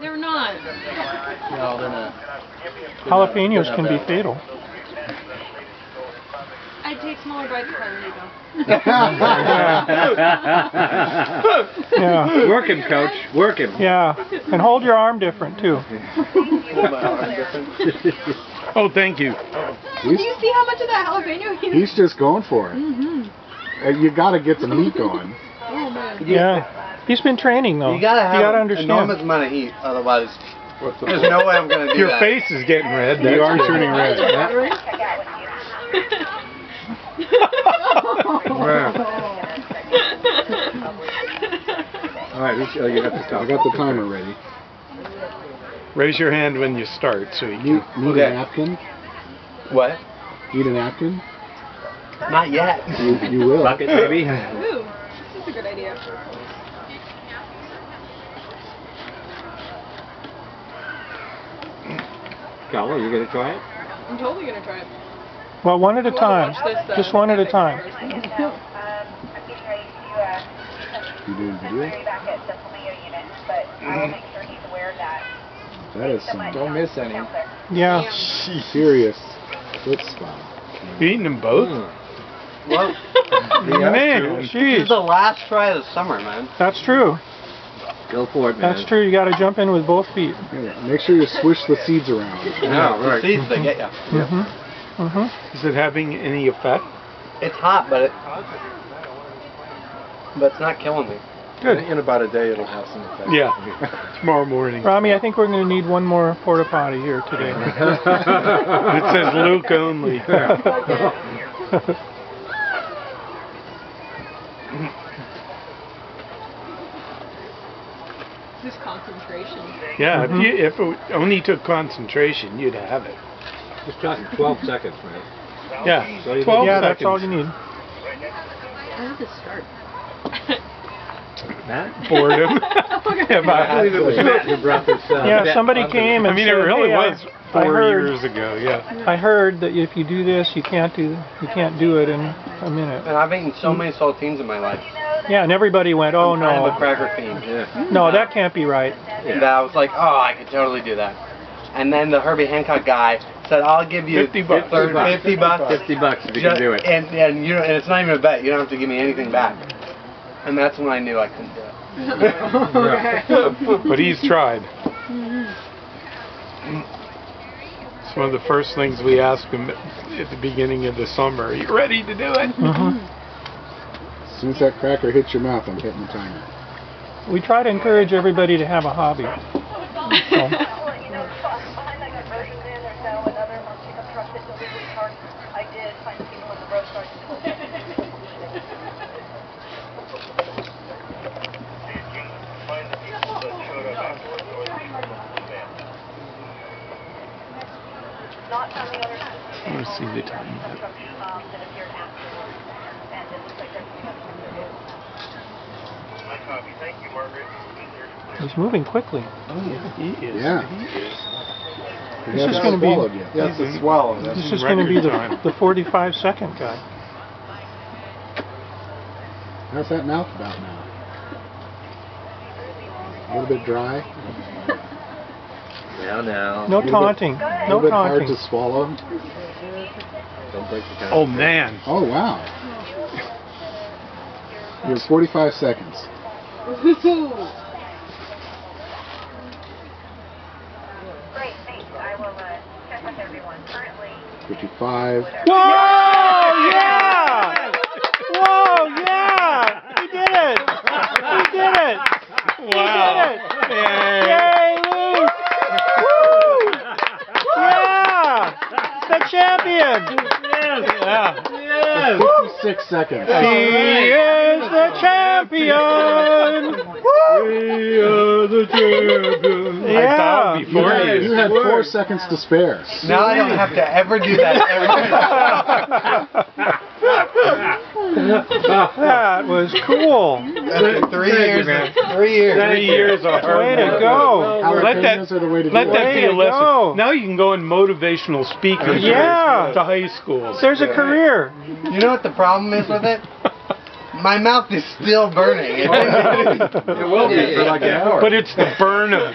They're not. No, they're not. Jalapenos can be fatal. I'd take smaller bites if I were you, though. Yeah, Work him, coach. Work him. yeah. And hold your arm different too. Oh, thank you. Do you see how much of that jalapeno he He's just going for it. Mm-hmm. Uh, You got to get the meat going. Oh, man. Yeah. He's been training though. You gotta have you gotta an understand. enormous amount of heat, otherwise there's no way I'm gonna do it. Your that. face is getting red. You are good. turning red. All right, who's- oh, you got the I got the timer ready. Raise your hand when you start, so you Need, can. need Okay. a napkin? What? Need a napkin? Not yet. You, you will. Bucket, baby. Ooh, that's a good idea. Carlo, you gonna try it? I'm totally gonna try it. Well, one at a time. watch this, uh, Just one at a time. first. Um, I'm getting ready to, uh, You doing video? Mary back at the Toledo unit, but I will make sure he's aware of that. That is some Don't miss any. Counselor. Yeah. serious foot spot. You eating them both? Well, Man, this is the last try of the summer, man. That's true. Go for it, man. That's true. You got to jump in with both feet. Yeah, make sure you swish the seeds around. Yeah, right. the seeds they get you. Mhm. Mhm. Is it having any effect? It's hot, but it, but it's not killing me. Good. In about a day, it'll have some effect. Yeah. Tomorrow morning. Rami, I think we're going to need one more porta potty here today. It says Luke only. concentration. Yeah, if you if it only took concentration, you'd have it. Just try in 12 seconds, man. Yeah, So you- 12 yeah, seconds. that's all you need. How did this start? Matt? Boredom. If I I had believe it was Matt who brought this uh, Yeah, somebody onto- came I and mean, it said, really "Hey, was I four heard- years ago. Yeah. I heard that if you do this, you can't do you can't do it in a minute. And I've eaten so many saltines in my life. Yeah, and everybody went, "Oh I'm kind a no, cracker fiend. Yeah. no, that can't be right." And I was like, oh, I could totally do that. And then the Herbie Hancock guy said, I'll give you 50 bucks. 30 50 bucks. 50 bucks if you Ju- can do it. And, and, you know, and it's not even a bet. You don't have to give me anything back. And that's when I knew I couldn't do it. But he's tried. It's one of the first things we ask him at the beginning of the summer. Are you ready to do it? hmm As soon as that cracker hits your mouth, I'm hitting the timer. We try to encourage everybody to have a hobby. So, Well, you know, behind that conversion bin, there's now another pickup truck that delivers cars. I did find the people on the road starting to Not on the other side. Let me see the time. That appeared and it looks like they're picking up some of those. he's moving quickly. Oh, yeah. He is. Yeah. This He is hasn't gonna be- swallowed yet. Yes, it's swallowed. That's This is going to be the, time. the 45 second guy. How's that mouth about now? A little bit dry. Now, now. No Little bit- taunting. A No little bit hard to swallow. Don't break the count. Oh man. Oh wow. You have 45 seconds. Great, thanks. I will uh, check with everyone. Currently, 55. Whoa! Yeah! Whoa! Yeah! He did it! He did it! Wow. He did it! Yay. Yay, Luke! Woo! Yeah! The champion! Yes! Yeah. 56 seconds. He is the champion! We are the champions. I Yeah. thought You before had, you. you had four seconds to spare. Now I don't have to ever do that That was cool. After three Thank years. man. Three years. Three years of hard Way to work. go. Let that- the way to Let that Way be a lesson. go. Now you can go in motivational speaking Yeah. to high schools. There's a career. You know what the problem is with it? My mouth is still burning. It, It will be for like an hour. But it's the burn of